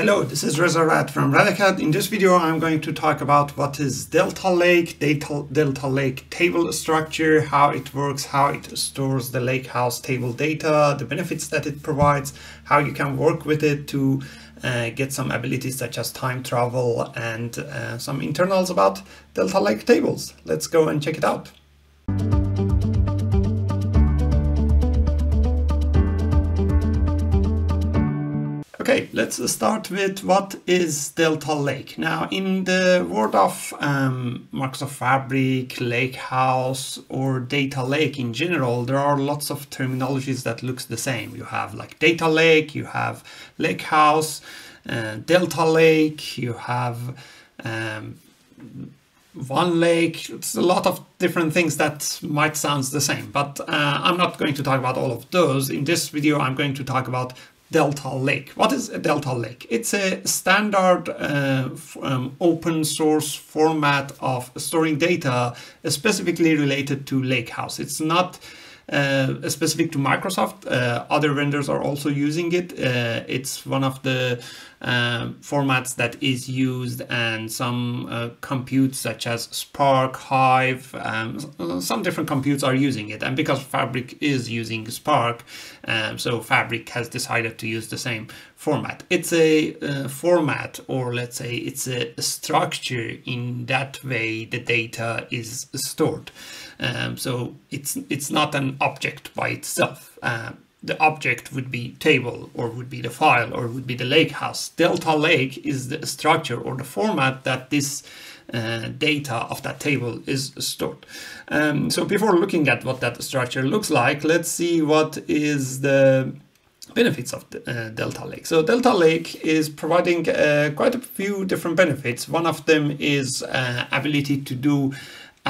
Hello, this is Reza Rad from RADACAD. In this video, I'm going to talk about what is Delta Lake, Delta, Delta Lake table structure, how it works, how it stores the Lakehouse table data, the benefits that it provides, how you can work with it to uh, get some abilities such as time travel and uh, some internals about Delta Lake tables. Let's go and check it out. Okay, let's start with what is Delta Lake. Now, in the world of um, Microsoft Fabric, Lakehouse, or Data Lake in general, there are lots of terminologies that looks the same. You have like Data Lake, you have Lakehouse, uh, Delta Lake, you have um, one lake it's a lot of different things that might sound the same but uh, i'm not going to talk about all of those in this video i'm going to talk about Delta Lake. What is a Delta Lake? It's a standard uh, um, open source format of storing data specifically related to Lakehouse. It's not uh, specific to Microsoft. Uh, other vendors are also using it. Uh, it's one of the uh, formats that is used and some uh, computes such as Spark, Hive, um, some different computes are using it. And because Fabric is using Spark, um, so Fabric has decided to use the same format. It's a uh, format or let's say it's a, structure in that way the data is stored. Um, so it's it's not an object by itself. The object would be table or would be the file or would be the lake house. Delta Lake is the structure or the format that this uh, data of that table is stored. Um, so before looking at what that structure looks like, let's see what is the benefits of uh, Delta Lake. So Delta Lake is providing uh, quite a few different benefits. One of them is uh, ability to do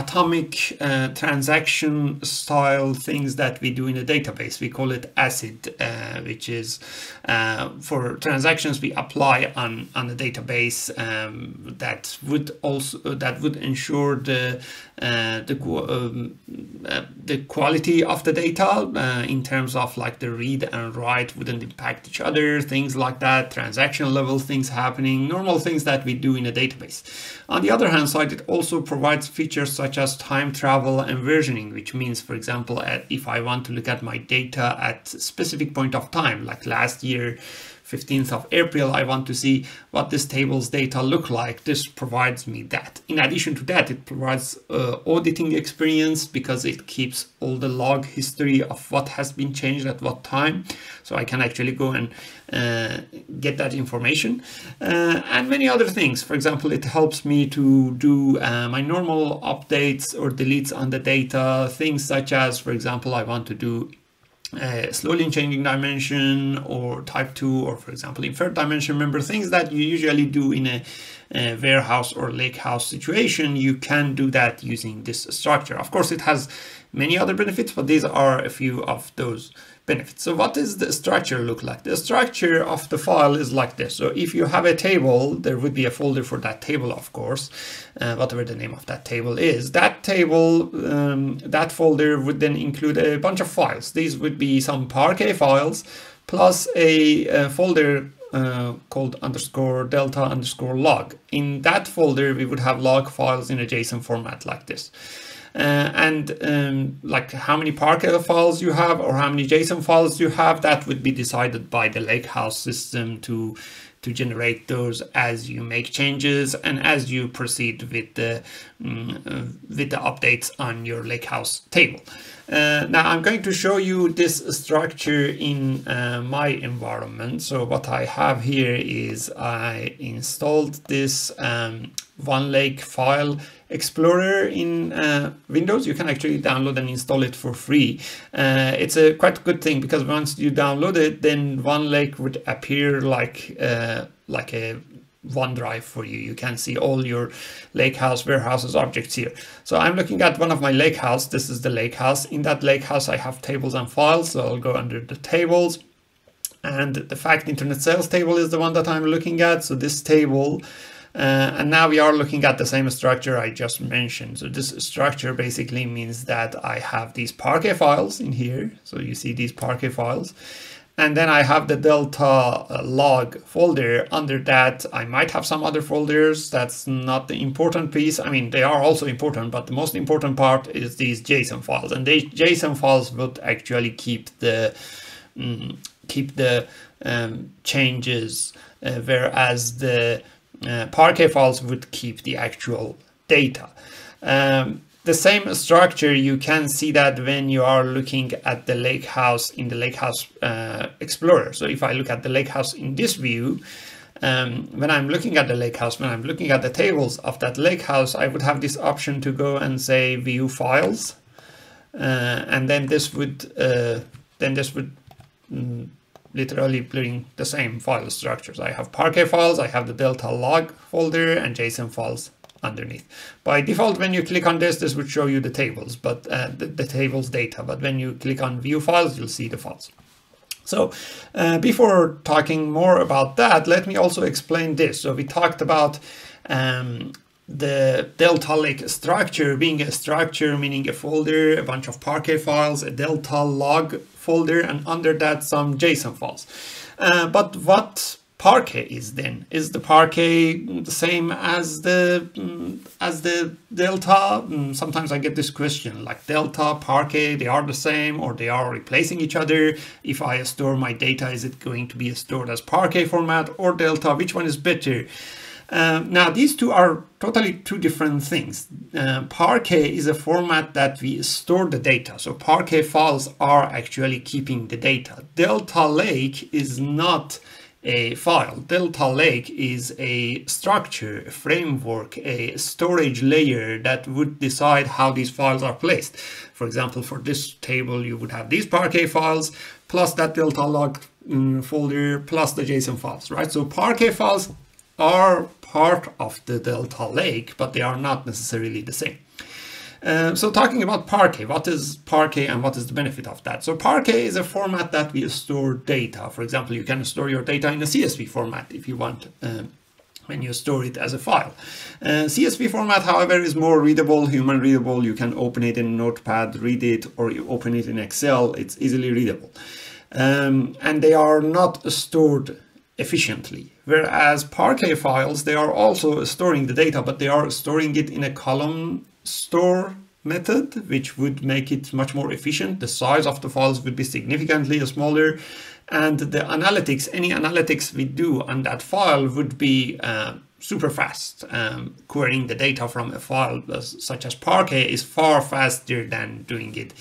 atomic uh, transaction style things that we do in a database. We call it ACID, uh, which is uh, for transactions we apply on on a database um, that would also that would ensure the uh, the um, uh, the quality of the data uh, in terms of like the read and write wouldn't impact each other, things like that, transaction level things happening, normal things that we do in a database. On the other hand side, it also provides features such as time travel and versioning, which means, for example, if I want to look at my data at specific point of time, like last year, 15th of April, I want to see what this table's data look like. This provides me that. In addition to that, it provides uh, auditing experience because it keeps all the log history of what has been changed at what time. So I can actually go and uh, get that information uh, and many other things. For example, it helps me to do uh, my normal updates or deletes on the data, things such as, for example, I want to do uh, slowly changing dimension or type 2 or for example inferred dimension. Remember things that you usually do in a, a warehouse or lake house situation you can do that using this structure. Of course it has many other benefits but these are a few of those benefits. So what does the structure look like? The structure of the file is like this. So if you have a table, there would be a folder for that table, of course, uh, whatever the name of that table is. That table, um, that folder would then include a bunch of files. These would be some Parquet files plus a, a folder uh, called underscore delta underscore log. In that folder, we would have log files in a JSON format like this. Uh, and um, like how many Parquet files you have or how many JSON files you have, that would be decided by the Lakehouse system to to generate those as you make changes and as you proceed with the um, uh, with the updates on your Lakehouse table. Uh, now I'm going to show you this structure in uh, my environment. So what I have here is I installed this um, OneLake file Explorer in uh, Windows. You can actually download and install it for free. Uh, it's a quite good thing because once you download it, then OneLake would appear like uh, like a OneDrive for you. You can see all your Lakehouse warehouses objects here. So I'm looking at one of my Lakehouse. This is the Lakehouse. In that Lakehouse, I have tables and files. So I'll go under the tables. And the fact internet sales table is the one that I'm looking at. So this table uh, and now we are looking at the same structure I just mentioned. So this structure basically means that I have these Parquet files in here. So you see these Parquet files. and then I have the delta uh, log folder. Under that, I might have some other folders. That's not the important piece. I mean, they are also important, but the most important part is these JSON files. And these JSON files would actually keep the um, keep the um, changes, uh, whereas the uh, Parquet files would keep the actual data. Um, the same structure, you can see that when you are looking at the lake house in the lake house uh, explorer. So if I look at the lake house in this view, um, when I'm looking at the lake house, when I'm looking at the tables of that lake house, I would have this option to go and say view files. Uh, and then this would, uh, then this would mm, literally bring the same file structures. I have Parquet files, I have the delta log folder and JSON files underneath. By default, when you click on this, this would show you the tables, but uh, the, the, tables data. But when you click on view files, you'll see the files. So uh, before talking more about that, let me also explain this. So we talked about um, the delta lake structure being a structure, meaning a folder, a bunch of Parquet files, a delta log folder, and under that some JSON files. Uh, but what Parquet is then? Is the Parquet the same as the mm, as the Delta? Mm, sometimes I get this question like Delta, Parquet, they are the same or they are replacing each other. If I store my data, is it going to be stored as Parquet format or Delta? Which one is better? Uh, now, these two are totally two different things. Uh, Parquet is a format that we store the data. So Parquet files are actually keeping the data. Delta Lake is not a file. Delta Lake is a structure, a framework, a storage layer that would decide how these files are placed. For example, for this table, you would have these Parquet files, plus that Delta log um, folder, plus the JSON files, right? So Parquet files are part of the Delta Lake, but they are not necessarily the same. Uh, so talking about Parquet, what is Parquet and what is the benefit of that? So Parquet is a format that we store data. For example, you can store your data in a CSV format if you want uh, when you store it as a file. Uh, CSV format, however, is more readable, human readable. You can open it in Notepad, read it, or you open it in Excel. It's easily readable. Um, and they are not stored efficiently. Whereas Parquet files, they are also storing the data, but they are storing it in a column store method, which would make it much more efficient. The size of the files would be significantly smaller and the analytics, any analytics we do on that file would be uh, super fast. Um, querying the data from a file such as Parquet is far faster than doing it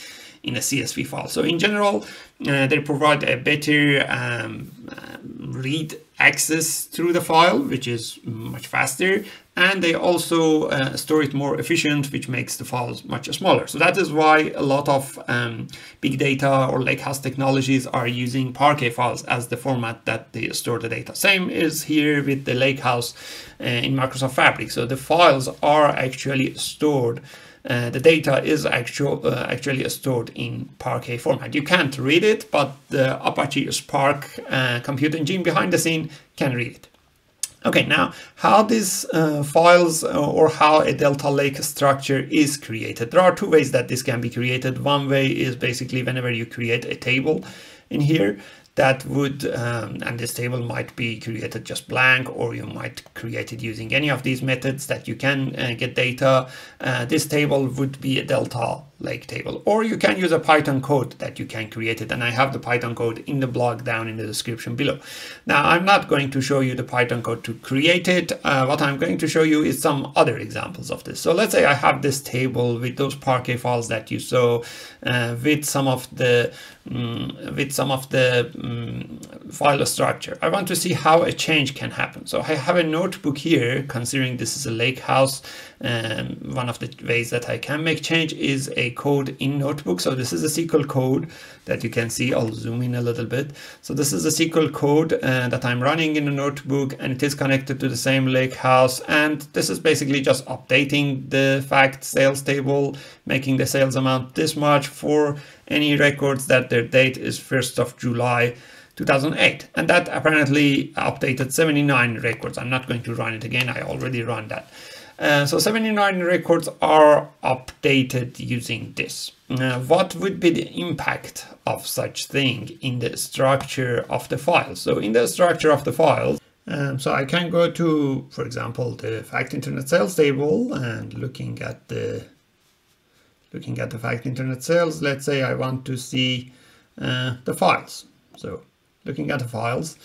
in a CSV file. So in general, uh, they provide a better um, uh, read access through the file, which is much faster. And they also uh, store it more efficient, which makes the files much smaller. So that is why a lot of um, big data or lakehouse technologies are using Parquet files as the format that they store the data. Same is here with the lakehouse uh, in Microsoft Fabric. So the files are actually stored uh, the data is actual, uh, actually stored in Parquet format. You can't read it, but the Apache Spark uh, compute engine behind the scene can read it. Okay, now how these uh, files uh, or how a Delta Lake structure is created. There are two ways that this can be created. One way is basically whenever you create a table in here, that would, um, and this table might be created just blank, or you might create it using any of these methods that you can uh, get data. Uh, this table would be a Delta Lake table, or you can use a Python code that you can create it. And I have the Python code in the blog down in the description below. Now, I'm not going to show you the Python code to create it. Uh, what I'm going to show you is some other examples of this. So let's say I have this table with those Parquet files that you saw uh, with some of the um, with some of the um, file structure. I want to see how a change can happen. So I have a notebook here, considering this is a lake house. Um, one of the ways that I can make change is a code in notebook. So this is a SQL code that you can see. I'll zoom in a little bit. So this is a SQL code uh, that I'm running in a notebook and it is connected to the same lake house. And this is basically just updating the fact sales table, making the sales amount this much for any records that their date is 1st of July 2008 and that apparently updated 79 records i'm not going to run it again i already run that Uh, so 79 records are updated using this. Uh, what would be the impact of such thing in the structure of the file? So in the structure of the file, um, so I can go to, for example, the fact internet sales table and looking at the looking at the fact internet sales, let's say I want to see uh, the files. So looking at the files,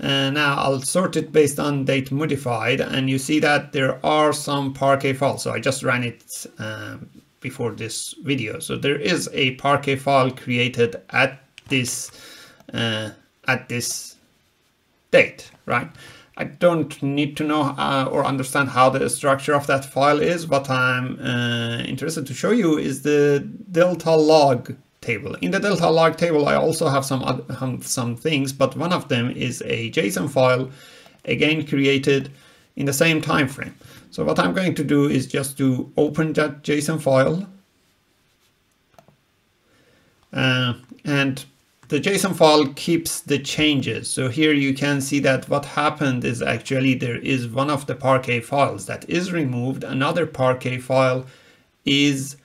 uh, now I'll sort it based on date modified and you see that there are some Parquet files. So I just ran it um, before this video. So there is a Parquet file created at this uh, at this date, right? I don't need to know uh, or understand how the structure of that file is. What I'm uh, interested to show you is the delta log table. In the delta log table, I also have some some things, but one of them is a JSON file, again created in the same time frame. So what I'm going to do is just to open that JSON file, uh, and the JSON file keeps the changes. So here you can see that what happened is actually there is one of the Parquet files that is removed. Another Parquet file is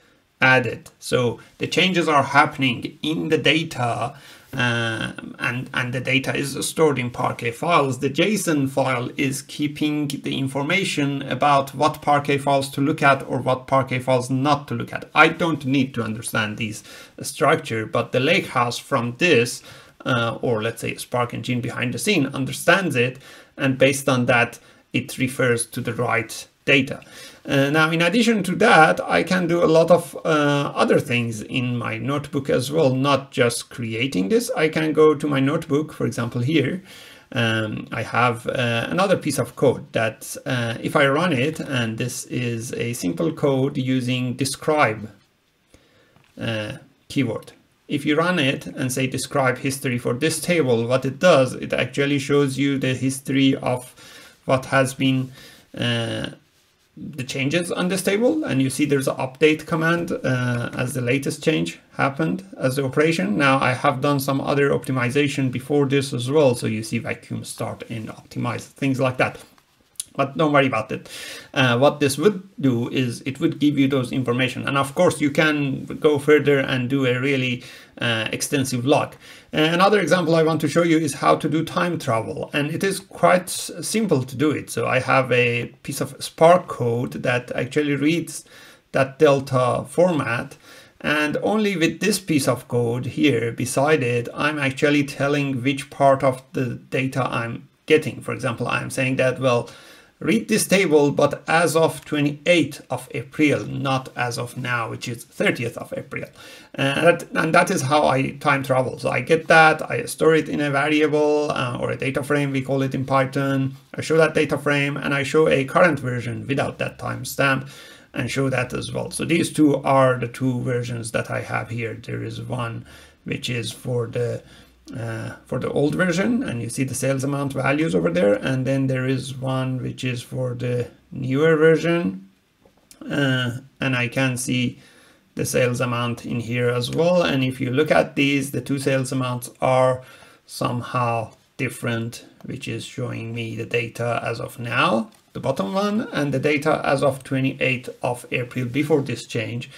added. So the changes are happening in the data uh, and, and the data is stored in Parquet files. The JSON file is keeping the information about what Parquet files to look at or what Parquet files not to look at. I don't need to understand these structure, but the Lakehouse from this, uh, or let's say Spark engine behind the scene understands it. And based on that, it refers to the right data. Uh, now, in addition to that, I can do a lot of uh, other things in my notebook as well, not just creating this. I can go to my notebook, for example, here. Um, I have uh, another piece of code that uh, if I run it, and this is a simple code using describe uh, keyword. If you run it and say describe history for this table, what it does, it actually shows you the history of what has been uh, the changes on this table and you see there's an update command uh, as the latest change happened as the operation. Now I have done some other optimization before this as well. So you see vacuum start and optimize things like that but don't worry about it. Uh, what this would do is it would give you those information. And of course, you can go further and do a really uh, extensive log. another example I want to show you is how to do time travel. And it is quite simple to do it. So I have a piece of Spark code that actually reads that Delta format. And only with this piece of code here beside it, I'm actually telling which part of the data I'm getting. For example, I'm saying that, well, read this table, but as of 28th of April, not as of now, which is 30th of April. And that, and that is how I time travel. So I get that, I store it in a variable uh, or a data frame, we call it in Python. I show that data frame and I show a current version without that timestamp and show that as well. So these two are the two versions that I have here. There is one which is for the uh, for the old version and you see the sales amount values over there and then there is one which is for the newer version uh, and I can see the sales amount in here as well and if you look at these the two sales amounts are somehow different which is showing me the data as of now the bottom one and the data as of 28th of April before this change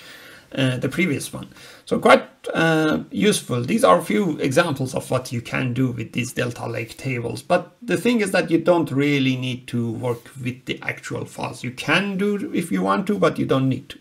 uh, the previous one. So quite uh, useful. These are a few examples of what you can do with these Delta Lake tables. But the thing is that you don't really need to work with the actual files. You can do if you want to, but you don't need to.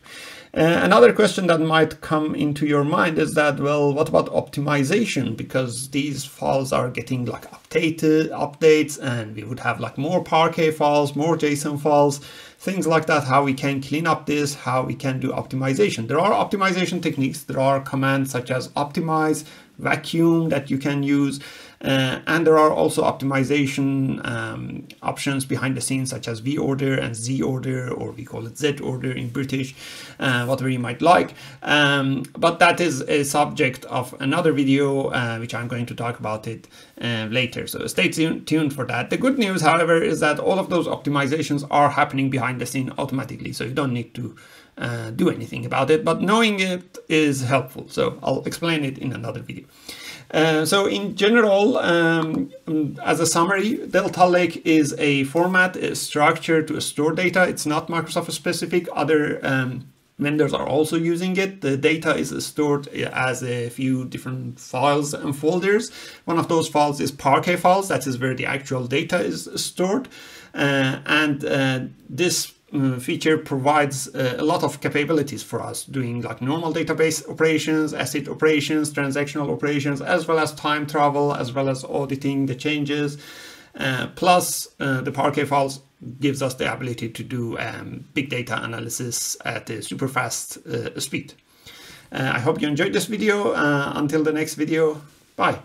Uh, another question that might come into your mind is that, well, what about optimization? Because these files are getting like updated updates and we would have like more Parquet files, more JSON files things like that, how we can clean up this, how we can do optimization. There are optimization techniques. There are commands such as optimize, vacuum that you can use. Uh, and there are also optimization um, options behind the scenes such as V order and Z order, or we call it Z order in British, uh, whatever you might like. Um, but that is a subject of another video, uh, which I'm going to talk about it uh, later. So stay tuned for that. The good news, however, is that all of those optimizations are happening behind the scene automatically. So you don't need to uh, do anything about it, but knowing it is helpful. So I'll explain it in another video. Uh, so in general, um, as a summary, Delta Lake is a format, a structure to store data. It's not Microsoft specific. Other um, vendors are also using it. The data is stored as a few different files and folders. One of those files is Parquet files. That is where the actual data is stored. Uh, and uh, this uh, feature provides uh, a lot of capabilities for us doing like normal database operations, ACID operations, transactional operations, as well as time travel, as well as auditing the changes. Uh, plus uh, the Parquet files gives us the ability to do um, big data analysis at a super fast uh, speed. Uh, I hope you enjoyed this video. until the next video, bye.